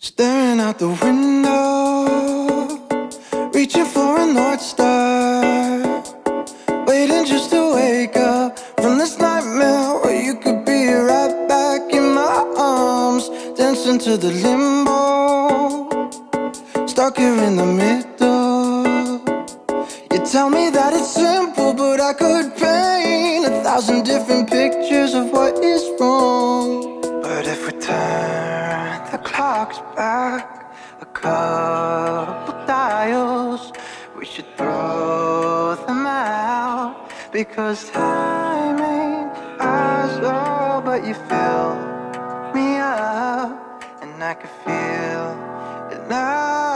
Staring out the window, reaching for a North Star. Waiting just to wake up from this nightmare where you could be right back in my arms. Dancing to the limbo, stuck here in the middle. You tell me that it's simple, but I could paint a thousand different pictures of what is wrong. But if we turn back a couple dials, we should throw them out because time ain't ours, oh, but you fill me up, and I can feel it now.